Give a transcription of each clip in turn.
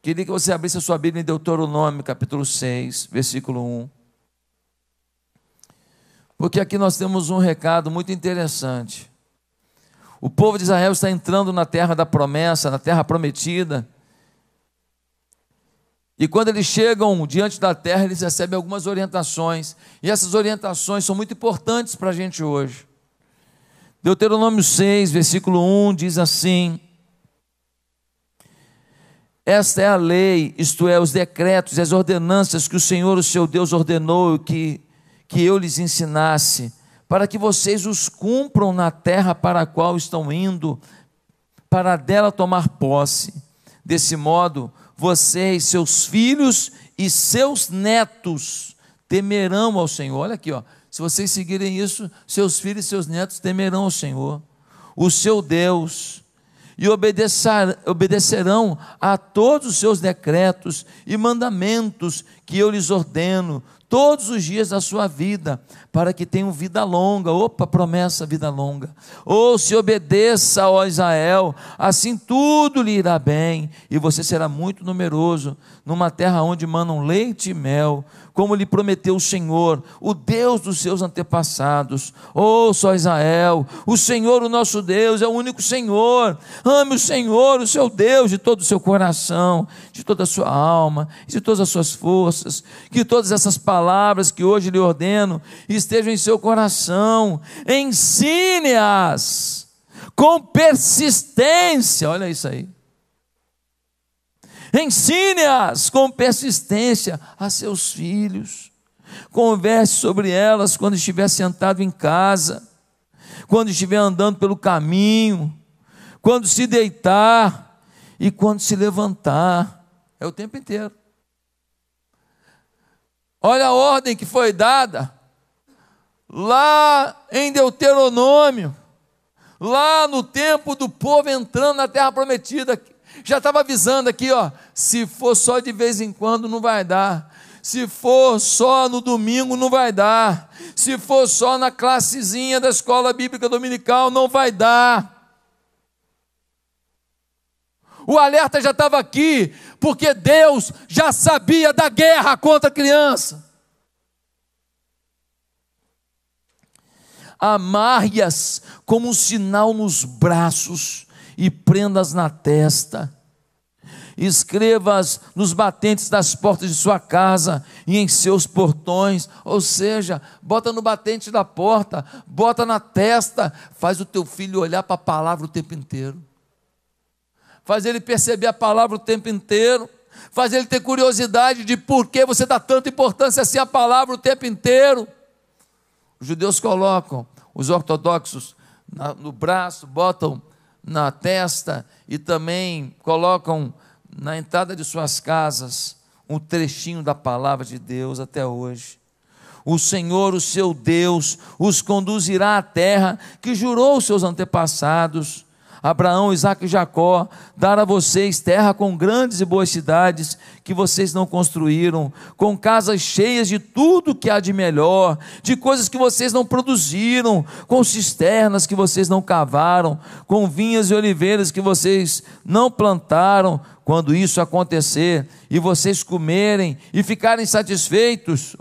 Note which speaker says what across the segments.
Speaker 1: Queria que você abrisse a sua Bíblia em Deuteronômio, capítulo 6, versículo 1. Porque aqui nós temos um recado muito interessante. O povo de Israel está entrando na terra da promessa, na terra prometida. E quando eles chegam diante da terra, eles recebem algumas orientações. E essas orientações são muito importantes para a gente hoje. Deuteronômio 6, versículo 1 diz assim: Esta é a lei, isto é, os decretos e as ordenanças que o Senhor, o seu Deus, ordenou que, que eu lhes ensinasse, para que vocês os cumpram na terra para a qual estão indo, para dela tomar posse. Desse modo, vocês, seus filhos e seus netos temerão ao Senhor. Olha aqui, ó. Se vocês seguirem isso, seus filhos e seus netos temerão ao Senhor, o seu Deus, e obedecerão a todos os seus decretos e mandamentos que eu lhes ordeno todos os dias da sua vida, para que tenham vida longa. Opa, promessa, vida longa. Ou se obedeça, ó Israel, assim tudo lhe irá bem, e você será muito numeroso, numa terra onde manam leite e mel, como lhe prometeu o Senhor, o Deus dos seus antepassados. Ouça, ó Israel, o Senhor, o nosso Deus, é o único Senhor. Ame o Senhor, o seu Deus, de todo o seu coração, de toda a sua alma, de todas as suas forças. Que todas essas palavras que hoje lhe ordeno estejam em seu coração. Ensine-as com persistência. Olha isso aí Ensine-as com persistência a seus filhos. Converse sobre elas quando estiver sentado em casa, quando estiver andando pelo caminho, quando se deitar e quando se levantar. É o tempo inteiro. Olha a ordem que foi dada lá em Deuteronômio, lá no tempo do povo entrando na terra prometida já estava avisando aqui, ó, se for só de vez em quando não vai dar. Se for só no domingo não vai dar. Se for só na classezinha da escola bíblica dominical não vai dar. O alerta já estava aqui, porque Deus já sabia da guerra contra a criança. Amarre-as como um sinal nos braços e prendas na testa. Escrevas nos batentes das portas de sua casa e em seus portões, ou seja, bota no batente da porta, bota na testa, faz o teu filho olhar para a palavra o tempo inteiro, faz ele perceber a palavra o tempo inteiro, faz ele ter curiosidade de por que você dá tanta importância assim à palavra o tempo inteiro. Os judeus colocam, os ortodoxos, no braço, botam na testa e também colocam na entrada de suas casas um trechinho da palavra de Deus até hoje. O Senhor, o seu Deus, os conduzirá à terra que jurou aos seus antepassados Abraão, Isaac e Jacó, dar a vocês terra com grandes e boas cidades que vocês não construíram, com casas cheias de tudo que há de melhor, de coisas que vocês não produziram, com cisternas que vocês não cavaram, com vinhas e oliveiras que vocês não plantaram. Quando isso acontecer e vocês comerem e ficarem satisfeitos,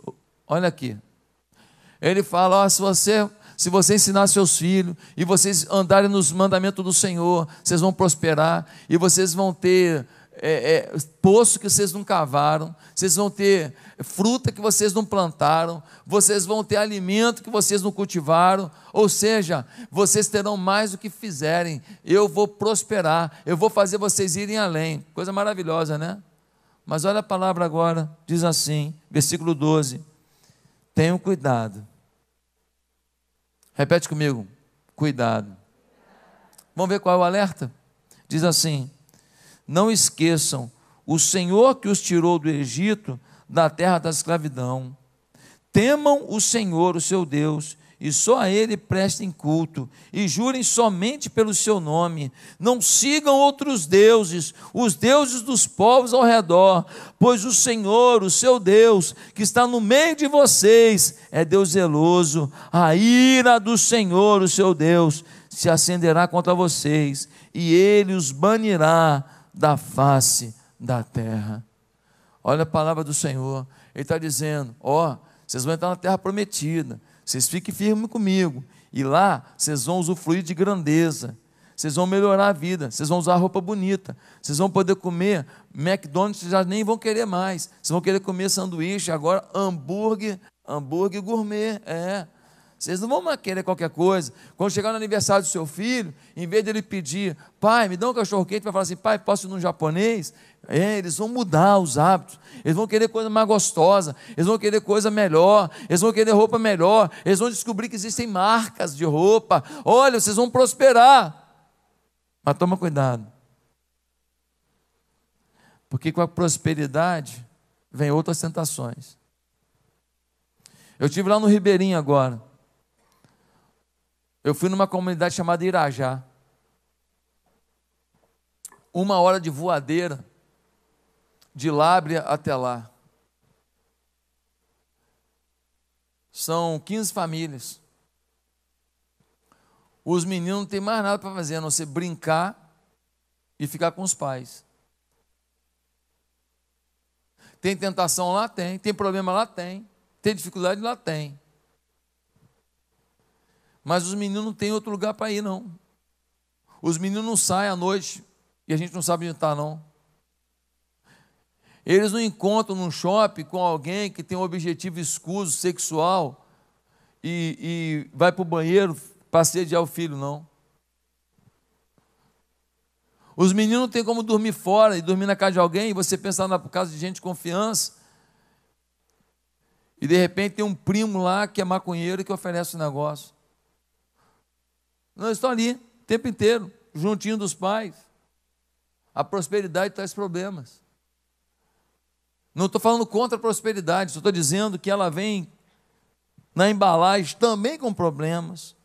Speaker 1: olha aqui, ele fala: se você se você ensinar seus filhos e vocês andarem nos mandamentos do Senhor, vocês vão prosperar e vocês vão ter é, é, poço que vocês não cavaram, vocês vão ter fruta que vocês não plantaram, vocês vão ter alimento que vocês não cultivaram, ou seja, vocês terão mais do que fizerem. Eu vou prosperar, eu vou fazer vocês irem além. Coisa maravilhosa, né? Mas olha a palavra agora, diz assim, versículo 12: Tenham cuidado Repete comigo: cuidado. Vamos ver qual é o alerta? Diz assim: Não esqueçam o Senhor que os tirou do Egito, da terra da escravidão. Temam o Senhor, o seu Deus, e só a Ele prestem culto, e jurem somente pelo seu nome. Não sigam outros deuses, os deuses dos povos ao redor, pois o Senhor, o seu Deus, que está no meio de vocês, é Deus zeloso. A ira do Senhor, o seu Deus, se acenderá contra vocês, e Ele os banirá da face da terra. Olha a palavra do Senhor. Ele está dizendo: Ó, oh, vocês vão entrar na terra prometida. Vocês fiquem firmes comigo. E lá vocês vão usufruir de grandeza. Vocês vão melhorar a vida. Vocês vão usar roupa bonita. Vocês vão poder comer McDonald's, já nem vão querer mais. Vocês vão querer comer sanduíche, agora hambúrguer, hambúrguer gourmet. É. Vocês não vão mais querer qualquer coisa. Quando chegar no aniversário do seu filho, em vez de ele pedir, pai, me dá um cachorro quente, vai falar assim, pai, posso ir num japonês? É, eles vão mudar os hábitos. Eles vão querer coisa mais gostosa. Eles vão querer coisa melhor. Eles vão querer roupa melhor. Eles vão descobrir que existem marcas de roupa. Olha, vocês vão prosperar. Mas toma cuidado. Porque com a prosperidade vem outras tentações. Eu tive lá no Ribeirinho agora. Eu fui numa comunidade chamada Irajá. Uma hora de voadeira, de Lábria até lá. São 15 famílias. Os meninos não têm mais nada para fazer a não ser brincar e ficar com os pais. Tem tentação lá? Tem. Tem problema lá? Tem. Tem dificuldade lá? Tem. Mas os meninos não têm outro lugar para ir, não. Os meninos não saem à noite e a gente não sabe onde está, não. Eles não encontram num shopping com alguém que tem um objetivo escuso, sexual, e, e vai para o banheiro para sediar o filho, não. Os meninos não têm como dormir fora e dormir na casa de alguém, e você pensar na casa de gente de confiança. E de repente tem um primo lá que é maconheiro e que oferece o um negócio. Não, estão ali o tempo inteiro, juntinho dos pais. A prosperidade traz problemas. Não estou falando contra a prosperidade, só estou dizendo que ela vem na embalagem também com problemas.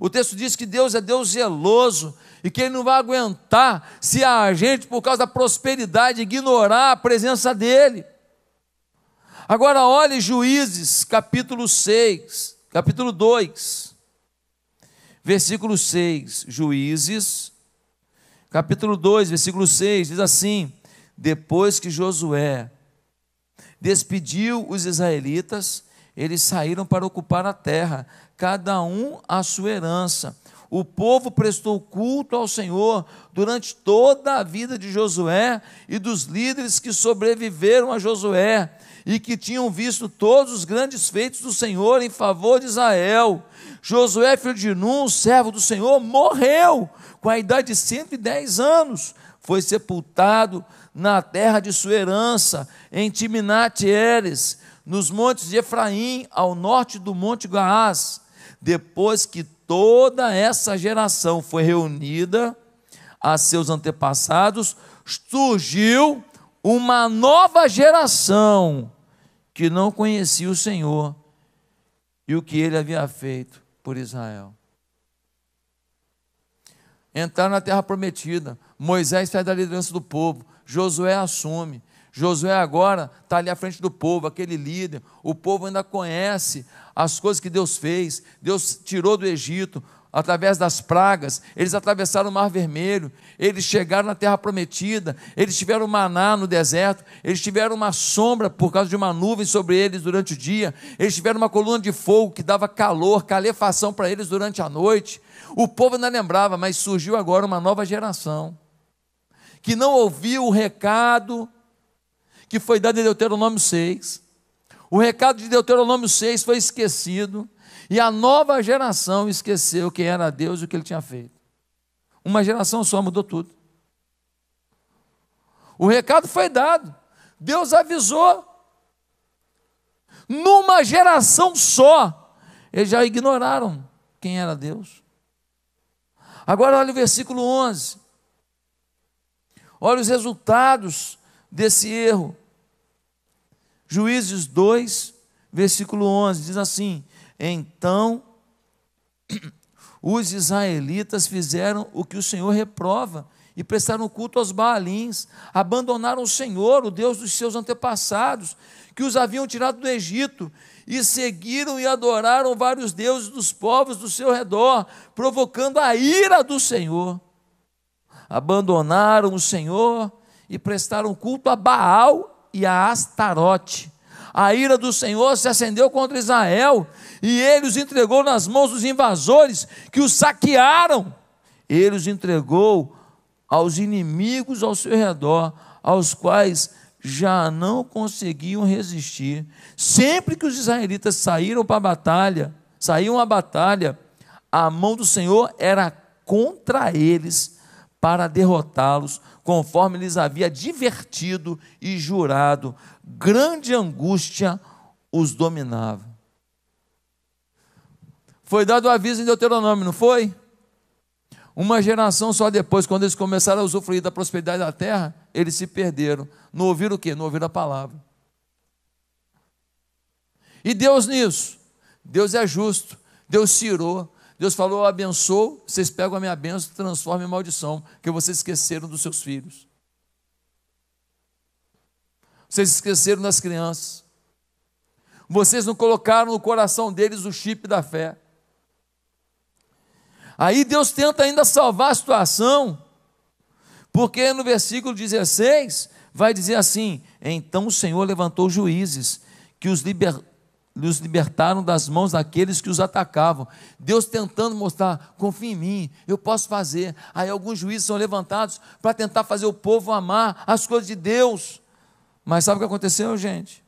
Speaker 1: O texto diz que Deus é Deus zeloso e que Ele não vai aguentar se a gente, por causa da prosperidade, ignorar a presença dEle. Agora, olhe Juízes, capítulo 6, capítulo 2. Versículo 6, Juízes, capítulo 2, versículo 6, diz assim: Depois que Josué despediu os israelitas, eles saíram para ocupar a terra, cada um a sua herança. O povo prestou culto ao Senhor durante toda a vida de Josué e dos líderes que sobreviveram a Josué e que tinham visto todos os grandes feitos do Senhor em favor de Israel. Josué, filho de Nun, servo do Senhor, morreu com a idade de 110 anos. Foi sepultado na terra de sua herança, em Timnat-Eres, nos montes de Efraim, ao norte do monte Gaás. Depois que toda essa geração foi reunida a seus antepassados, surgiu uma nova geração que não conhecia o Senhor e o que ele havia feito por Israel. Entraram na terra prometida. Moisés sai da liderança do povo. Josué assume. Josué agora está ali à frente do povo, aquele líder. O povo ainda conhece as coisas que Deus fez. Deus tirou do Egito através das pragas. Eles atravessaram o Mar Vermelho. Eles chegaram na terra prometida. Eles tiveram maná no deserto. Eles tiveram uma sombra por causa de uma nuvem sobre eles durante o dia. Eles tiveram uma coluna de fogo que dava calor, calefação para eles durante a noite. O povo ainda lembrava, mas surgiu agora uma nova geração que não ouviu o recado que foi dado em Deuteronômio 6. O recado de Deuteronômio 6 foi esquecido. E a nova geração esqueceu quem era Deus e o que ele tinha feito. Uma geração só mudou tudo. O recado foi dado. Deus avisou. Numa geração só, eles já ignoraram quem era Deus. Agora olha o versículo 11. Olha os resultados desse erro. Juízes 2, versículo 11, diz assim: Então os israelitas fizeram o que o Senhor reprova e prestaram culto aos Baalins, abandonaram o Senhor, o Deus dos seus antepassados, que os haviam tirado do Egito, e seguiram e adoraram vários deuses dos povos do seu redor, provocando a ira do Senhor. Abandonaram o Senhor e prestaram culto a Baal e a Astarote. A ira do Senhor se acendeu contra Israel e ele os entregou nas mãos dos invasores que os saquearam. Ele os entregou aos inimigos ao seu redor, aos quais já não conseguiam resistir. Sempre que os israelitas saíram para a batalha, saíam à batalha, a mão do Senhor era contra eles para derrotá-los, conforme lhes havia divertido e jurado. Grande angústia os dominava. Foi dado o aviso em Deuteronômio, não foi? Uma geração só depois, quando eles começaram a usufruir da prosperidade da terra, eles se perderam. Não ouviram o quê? Não ouviram a palavra. E Deus nisso, Deus é justo, Deus cirou, Deus falou: Eu abençoo, vocês pegam a minha bênção e transformam em maldição, que vocês esqueceram dos seus filhos. Vocês esqueceram das crianças. Vocês não colocaram no coração deles o chip da fé. Aí Deus tenta ainda salvar a situação, porque no versículo 16 vai dizer assim: Então o Senhor levantou juízes que os, liber, os libertaram das mãos daqueles que os atacavam. Deus tentando mostrar: confia em mim, eu posso fazer. Aí alguns juízes são levantados para tentar fazer o povo amar as coisas de Deus. Mas sabe o que aconteceu, gente?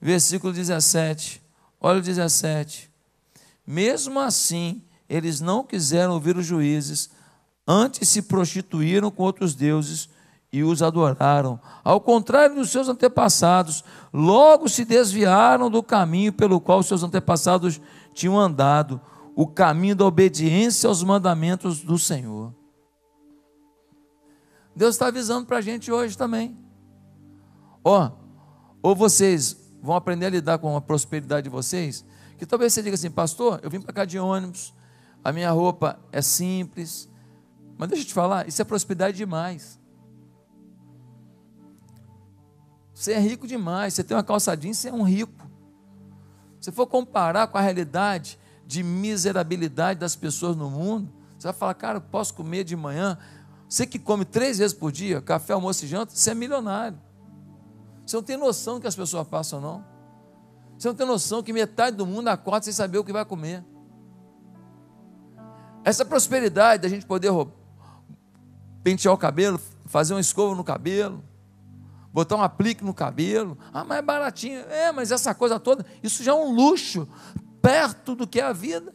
Speaker 1: Versículo 17. Olha o 17. Mesmo assim, eles não quiseram ouvir os juízes, antes se prostituíram com outros deuses e os adoraram. Ao contrário dos seus antepassados, logo se desviaram do caminho pelo qual seus antepassados tinham andado, o caminho da obediência aos mandamentos do Senhor. Deus está avisando para a gente hoje também. Ó, ou vocês vão aprender a lidar com a prosperidade de vocês, que talvez você diga assim, pastor, eu vim para cá de ônibus, a minha roupa é simples. Mas deixa eu te falar, isso é prosperidade demais. Você é rico demais, você tem uma calça jeans, você é um rico. Se for comparar com a realidade de miserabilidade das pessoas no mundo, você vai falar, cara, eu posso comer de manhã. Você que come três vezes por dia, café, almoço e janta, você é milionário. Você não tem noção do que as pessoas passam, não. Você não tem noção que metade do mundo acorda sem saber o que vai comer. Essa prosperidade da gente poder pentear o cabelo, fazer uma escova no cabelo, botar um aplique no cabelo, ah, mas é baratinho. É, mas essa coisa toda, isso já é um luxo perto do que é a vida.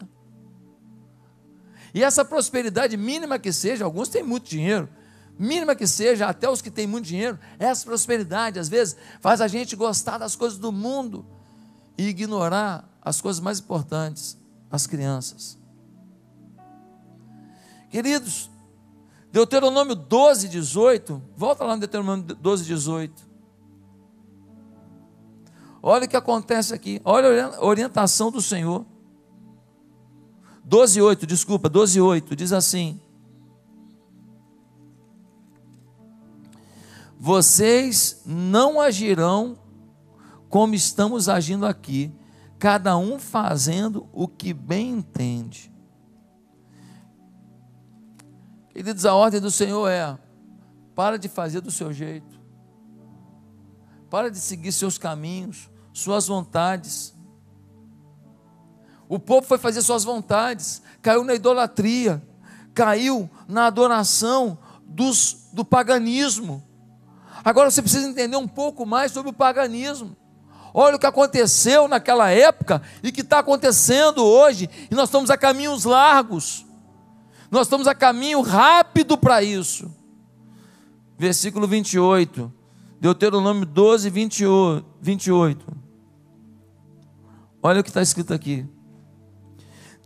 Speaker 1: E essa prosperidade mínima que seja, alguns têm muito dinheiro, mínima que seja, até os que têm muito dinheiro, essa prosperidade às vezes faz a gente gostar das coisas do mundo e ignorar as coisas mais importantes, as crianças. Queridos, Deuteronômio 12, 18, volta lá no Deuteronômio 12, 18. Olha o que acontece aqui, olha a orientação do Senhor. 12, 8, desculpa, 12, 8, diz assim: Vocês não agirão como estamos agindo aqui, cada um fazendo o que bem entende Queridos, a ordem do Senhor é: para de fazer do seu jeito, para de seguir seus caminhos, suas vontades. O povo foi fazer suas vontades, caiu na idolatria, caiu na adoração dos, do paganismo. Agora você precisa entender um pouco mais sobre o paganismo. Olha o que aconteceu naquela época e que está acontecendo hoje, e nós estamos a caminhos largos. Nós estamos a caminho rápido para isso. Versículo 28, Deuteronômio 12, 28. Olha o que está escrito aqui.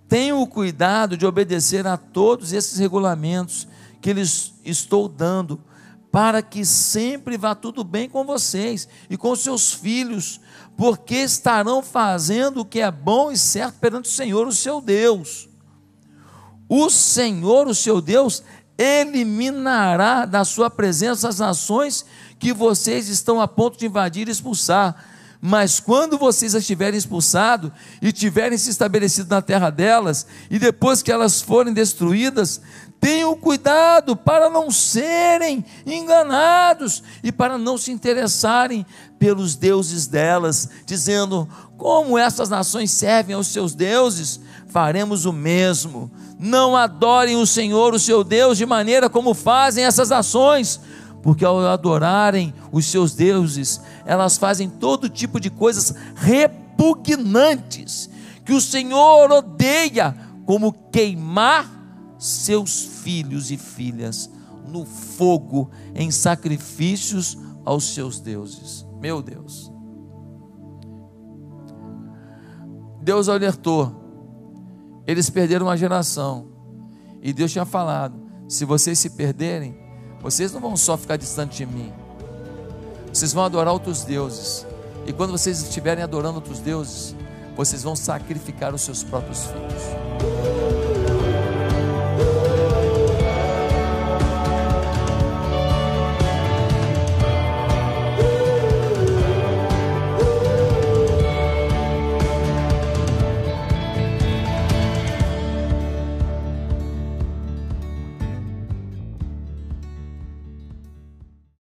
Speaker 1: Tenho o cuidado de obedecer a todos esses regulamentos que lhes estou dando, para que sempre vá tudo bem com vocês e com seus filhos, porque estarão fazendo o que é bom e certo perante o Senhor, o seu Deus o Senhor, o seu Deus, eliminará da sua presença as nações que vocês estão a ponto de invadir e expulsar. Mas quando vocês as tiverem expulsado e tiverem se estabelecido na terra delas, e depois que elas forem destruídas, Tenham cuidado para não serem enganados e para não se interessarem pelos deuses delas, dizendo: como essas nações servem aos seus deuses, faremos o mesmo. Não adorem o Senhor, o seu Deus, de maneira como fazem essas nações, porque ao adorarem os seus deuses, elas fazem todo tipo de coisas repugnantes que o Senhor odeia, como queimar seus filhos e filhas no fogo em sacrifícios aos seus deuses. Meu Deus. Deus alertou. Eles perderam uma geração. E Deus tinha falado: se vocês se perderem, vocês não vão só ficar distante de mim. Vocês vão adorar outros deuses. E quando vocês estiverem adorando outros deuses, vocês vão sacrificar os seus próprios filhos.